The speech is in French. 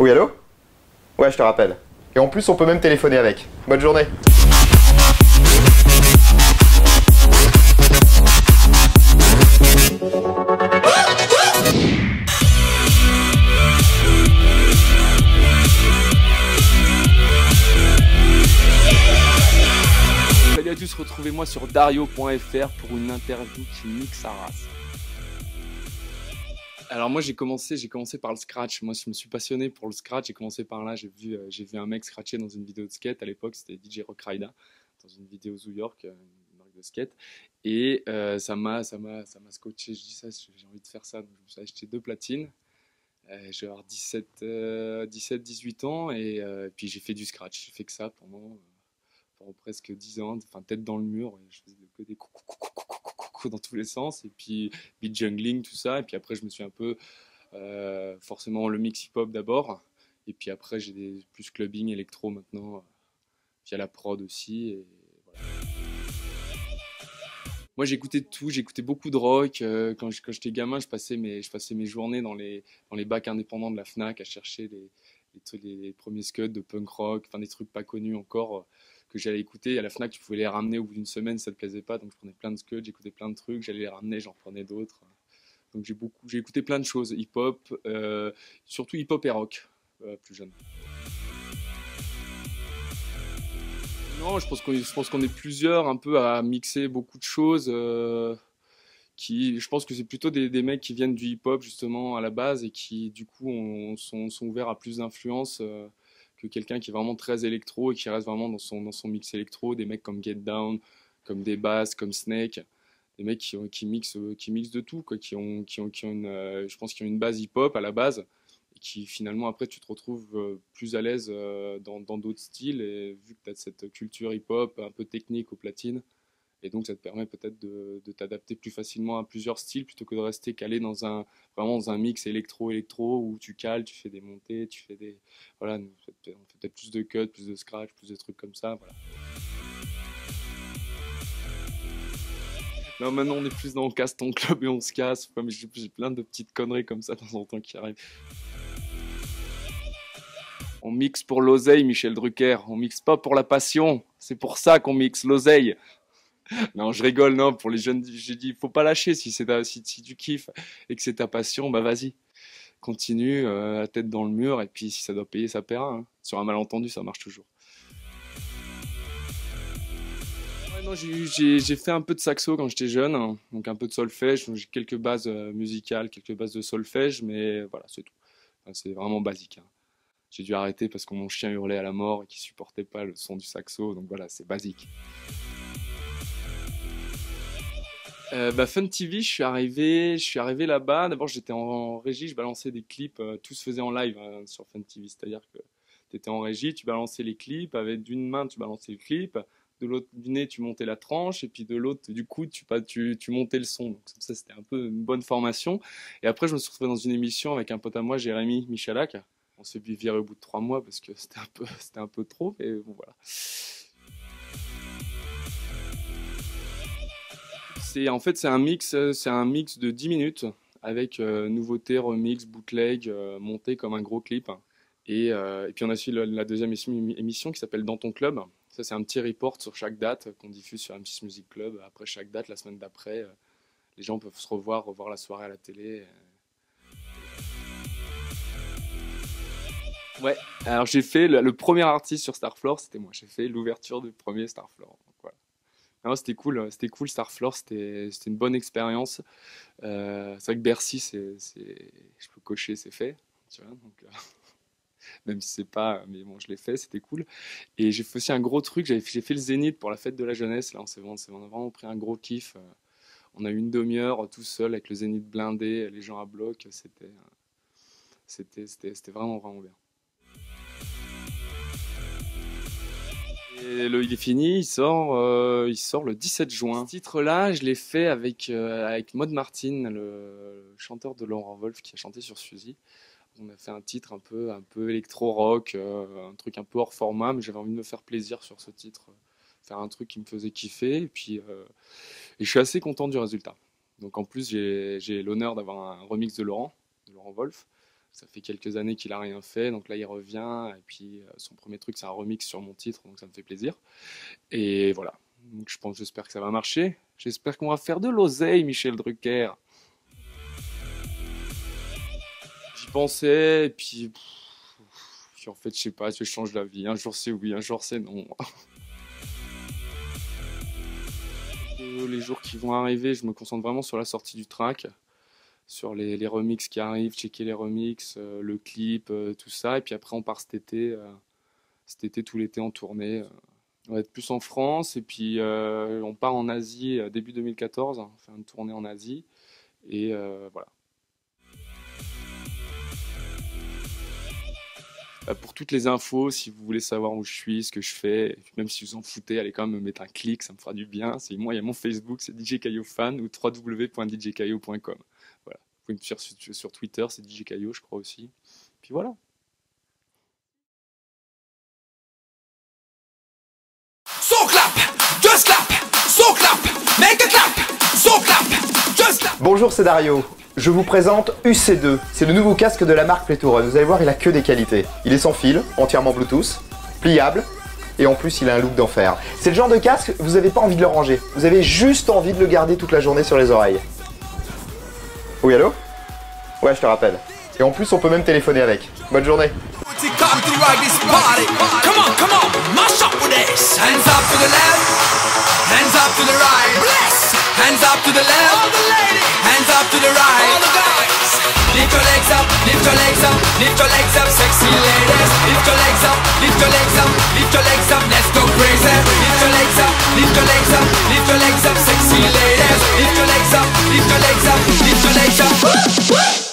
Oui, allô? Ouais, je te rappelle. Et en plus, on peut même téléphoner avec. Bonne journée. Salut à tous, retrouvez-moi sur dario.fr pour une interview qui nique sa race. Alors moi j'ai commencé, j'ai commencé par le scratch. Moi je me suis passionné pour le scratch. J'ai commencé par là. J'ai vu, euh, j'ai vu un mec scratcher dans une vidéo de skate. À l'époque c'était DJ Rock dans une vidéo Zoo York, euh, une marque de skate. Et euh, ça m'a, ça m'a, ça m'a scotché. Je dis ça, j'ai envie de faire ça. Donc je me suis acheté deux platines. Euh, j'ai avoir 17, 17, 18 ans et puis j'ai fait du scratch. J'ai fait que ça pendant, presque 10 ans, enfin tête dans le mur. Je faisais que des coucou, dans tous les sens. Et puis beat jungling, tout ça. Et puis après, je me suis un peu euh, forcément le mix hip-hop d'abord. Et puis après, j'ai plus clubbing électro maintenant euh, via la prod aussi. Et voilà. Moi, j'écoutais tout, j'écoutais beaucoup de rock. Euh, quand j'étais gamin, je passais mes, je passais mes journées dans les, dans les bacs indépendants de la Fnac à chercher les- les premiers scuds de punk rock, enfin des trucs pas connus encore euh, que j'allais écouter. À la Fnac, tu pouvais les ramener au bout d'une semaine, ça te plaisait pas, donc je prenais plein de scuds, j'écoutais plein de trucs, j'allais les ramener, j'en prenais d'autres. Donc j'ai beaucoup, j'ai écouté plein de choses, hip-hop, euh, surtout hip-hop et rock, euh, plus jeune. Non, je pense qu'on est plusieurs un peu à mixer beaucoup de choses. euh, qui, je pense que c'est plutôt des, mecs qui viennent du hip-hop justement à la base et qui du coup ont- sont, sont ouverts à plus d'influence euh, que quelqu'un qui est vraiment très électro et qui reste vraiment dans son, dans son mix électro. Des mecs comme Get Down, comme des Bass, comme Snake, des mecs qui, qui mixent, qui mixent de tout, quoi, qui ont, qui ont, qui ont une, euh, je pense qu'ils ont une base hip-hop à la base et qui finalement après tu te retrouves euh, plus à l'aise euh, dans dans d'autres styles et vu que tu as cette culture hip-hop un peu technique aux platines et donc ça te permet peut-être de, t'adapter plus facilement à plusieurs styles plutôt que de rester calé dans un vraiment dans un mix électro-électro où tu cales, tu fais des montées, tu fais des voilà, on fait peut-être plus de cuts, plus de scratch, plus de trucs comme ça. Non, maintenant on est plus dans on casse ton club et on se casse. J'ai plein de petites conneries comme ça de temps en temps qui arrivent. On mixe pour l'oseille, Michel Drucker. On mixe pas pour la passion. C'est pour ça qu'on mixe l'oseille. Non, je rigole, non, pour les jeunes, j'ai dit, faut pas lâcher si c'est si, si tu kiffes et que c'est ta passion, bah vas-y. Continue, euh, la tête dans le mur, et puis si ça doit payer, ça paiera. hein. Sur un malentendu, ça marche toujours. Ouais, j'ai fait un peu de saxo quand j'étais jeune, hein, donc un peu de solfège, j'ai quelques bases euh, musicales, quelques bases de solfège, mais voilà, c'est tout. C'est vraiment basique. hein. J'ai dû arrêter parce que mon chien hurlait à la mort et qu'il supportait pas le son du saxo, donc voilà, c'est basique. Euh, bah, Fun TV, je suis arrivé, je suis arrivé là-bas. D'abord, j'étais en régie, je balançais des clips, euh, tout se faisait en live hein, sur Fun TV, c'est-à-dire que tu étais en régie, tu balançais les clips, avec d'une main tu balançais le clip, de l'autre du nez tu montais la tranche, et puis de l'autre du coup tu, tu montais le son. Donc ça c'était un peu une bonne formation. Et après je me suis retrouvé dans une émission avec un pote à moi, Jérémy Michalak. On s'est viré au bout de trois mois parce que c'était un peu, c'était un peu trop, mais bon voilà. C'est en fait c'est un mix, euh, c'est un mix de 10 minutes avec euh, nouveautés, remix, bootleg, euh, monté comme un gros clip. Et, euh, puis on a suivi la, deuxième émission, qui s'appelle Dans ton club. Ça c'est un petit report sur chaque date qu'on diffuse sur M6 Music Club. Après chaque date, la semaine d'après, les gens peuvent se revoir, revoir la soirée à la télé. Ouais, alors j'ai fait le, le premier artiste sur Starfloor, c'était moi. J'ai fait l'ouverture du premier Starfloor. Non, c'était cool, c'était cool Starfloor, c'était une bonne expérience. Euh, c'est vrai que Bercy, c'est, je peux cocher, c'est fait, tu vois. Donc, euh, même si c'est pas, mais bon, je l'ai fait, c'était cool. Et j'ai fait aussi un gros truc, j'ai fait le Zénith pour la fête de la jeunesse. Là, on s'est vraiment, vraiment pris un gros kiff. Euh, On a eu une demi-heure tout seul avec le Zénith blindé, les gens à bloc. C'était, c'était, c'était, c'était vraiment, vraiment bien. Et le, il est fini, il sort, euh, il sort le 17 juin. Ce titre-là, je l'ai fait avec, euh, Martin, le, chanteur de Laurent Wolf qui a chanté sur Suzy. On a fait un titre un peu, un peu électro-rock, euh, un truc un peu hors format, mais j'avais envie de me faire plaisir sur ce titre, faire un truc qui me faisait kiffer. Et puis, euh, et je suis assez content du résultat. Donc en plus, j'ai l'honneur d'avoir un remix de Laurent, de Laurent Wolf. Ça fait quelques années qu'il a rien fait, donc là il revient. Et puis son premier truc, c'est un remix sur mon titre, donc ça me fait plaisir. Et voilà. Donc je pense, j'espère que ça va marcher. J'espère qu'on va faire de l'oseille, Michel Drucker. J'y pensais, et puis, puis en fait, je sais pas, je change d'avis. Un jour c'est oui, un jour c'est non. les jours qui vont arriver, je me concentre vraiment sur la sortie du track, sur les, les remixes qui arrivent, checker les remixes, euh, le clip, euh, tout ça. Et puis après, on part cet été, euh, cet été tout l'été en tournée. on va être plus en France et puis on part en Asie début 2014, on fait une tournée en Asie. Et voilà. Euh, pour toutes les infos, si vous voulez savoir où je suis, ce que je fais, même si vous en foutez, allez quand même me mettre un clic, ça me fera du bien. C'est moi, il y a mon Facebook, c'est DJ Fan ou www.djkayo.com. Pouvez me suivre sur, Twitter, c'est DJ je crois aussi. Puis voilà. So clap, just clap, so clap, make a clap, so clap, just clap. Bonjour, c'est Dario je vous présente UC2. C'est le nouveau casque de la marque Pletouron. Vous allez voir, il a que des qualités. Il est sans fil, entièrement Bluetooth, pliable, et en plus il a un look d'enfer. C'est le genre de casque, vous n'avez pas envie de le ranger. Vous avez juste envie de le garder toute la journée sur les oreilles. Oui, allô? Ouais, je te rappelle. Et en plus, on peut même téléphoner avec. Bonne journée. Hands up to the right. All the guys. Lift your legs up, lift your legs up, lift your legs up, sexy ladies. Lift lift your legs up, lift your legs up, lift your legs up.